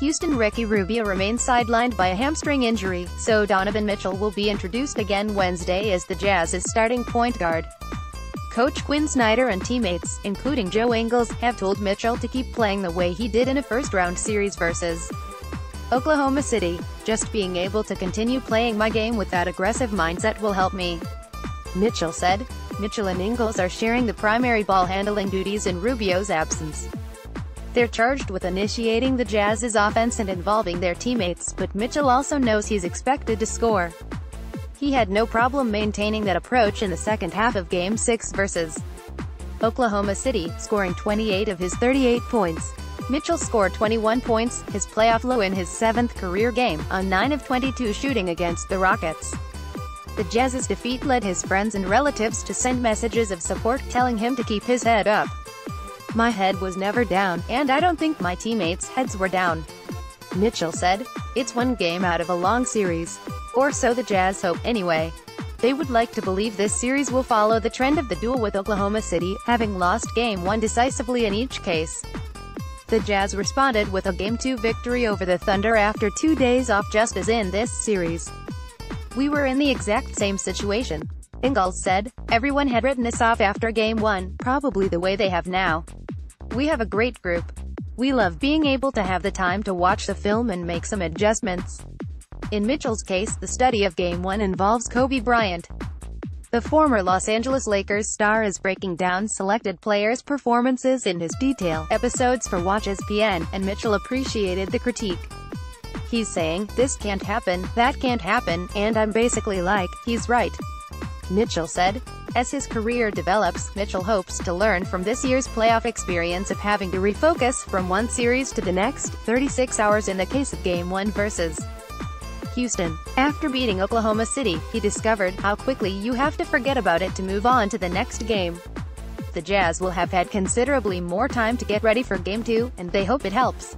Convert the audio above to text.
Houston Ricky Rubio remains sidelined by a hamstring injury, so Donovan Mitchell will be introduced again Wednesday as the Jazz's starting point guard. Coach Quin Snyder and teammates, including Joe Ingles, have told Mitchell to keep playing the way he did in a first-round series versus Oklahoma City. Just being able to continue playing my game with that aggressive mindset will help me. Mitchell said. Mitchell and Ingles are sharing the primary ball handling duties in Rubio's absence. They're charged with initiating the Jazz's offense and involving their teammates, but Mitchell also knows he's expected to score. He had no problem maintaining that approach in the second half of Game 6 versus Oklahoma City, scoring 28 of his 38 points. Mitchell scored 21 points, his playoff low in his seventh career game, on 9 of 22 shooting against the Rockets. The Jazz's defeat led his friends and relatives to send messages of support telling him to keep his head up. My head was never down, and I don't think my teammates' heads were down. Mitchell said. It's one game out of a long series. Or so the Jazz hope, anyway. They would like to believe this series will follow the trend of the duel with Oklahoma City, having lost Game 1 decisively in each case. The Jazz responded with a Game 2 victory over the Thunder after two days off just as in this series. We were in the exact same situation. Ingles said, everyone had written us off after Game 1, probably the way they have now. We have a great group. We love being able to have the time to watch the film and make some adjustments. In Mitchell's case, the study of Game 1 involves Kobe Bryant. The former Los Angeles Lakers star is breaking down selected players' performances in his detail episodes for Watch ESPN, and Mitchell appreciated the critique. He's saying, this can't happen, that can't happen, and I'm basically like, he's right. Mitchell said. As his career develops, Mitchell hopes to learn from this year's playoff experience of having to refocus from one series to the next, 36 hours in the case of Game 1 versus Houston. After beating Oklahoma City, he discovered how quickly you have to forget about it to move on to the next game. The Jazz will have had considerably more time to get ready for Game 2, and they hope it helps.